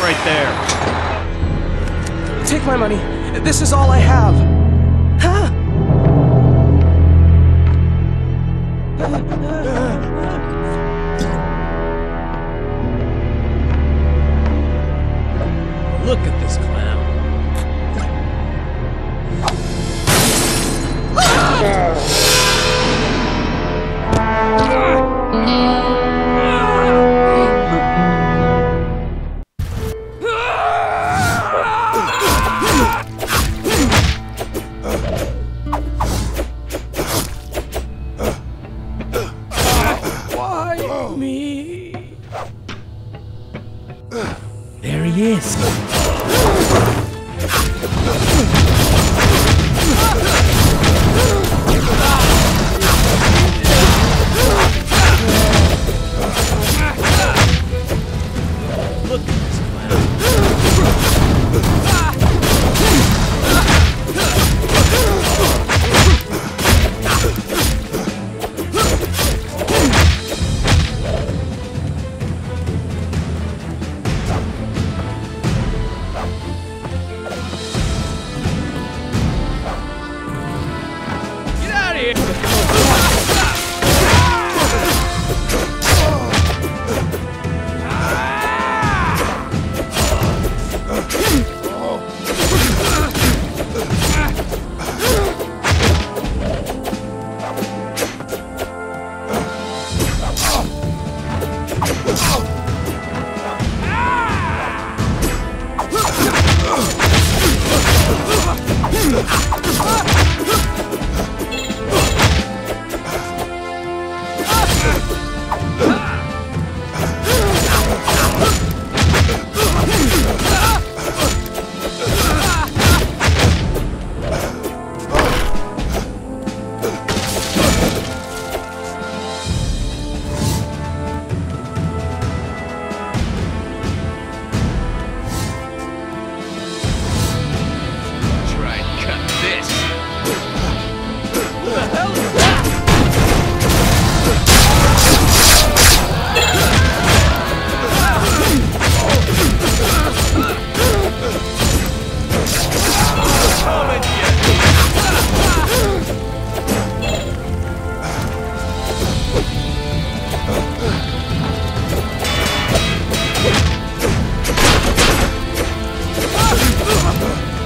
right there. Take my money. This is all I have. Huh? Look at this clown. There Ha! Eat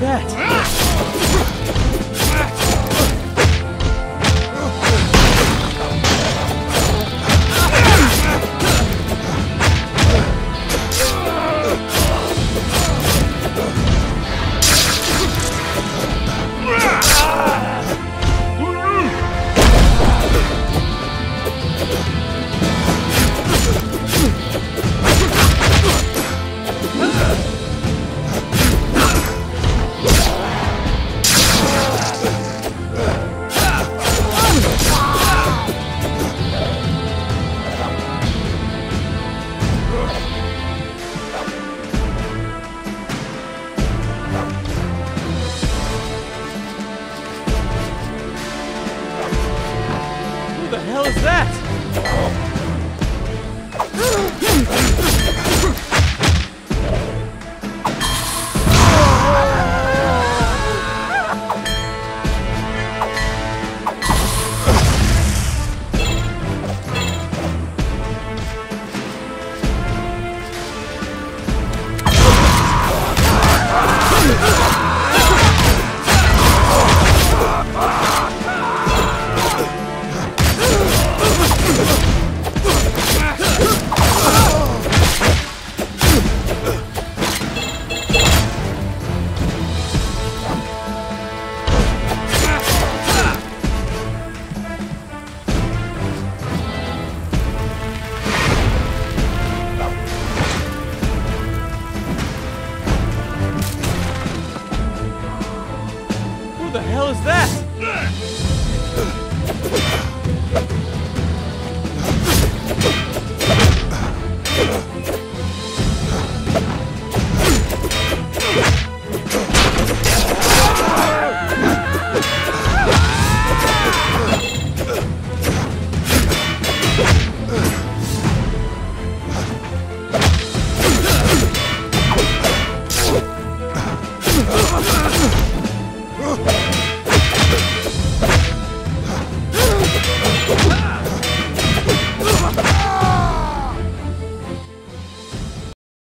that? That?